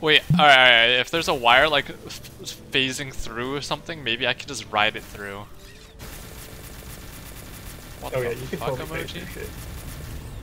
Wait, alright, alright, if there's a wire like phasing through or something, maybe I could just ride it through. What Oh yeah, you can fuck totally emoji? shit.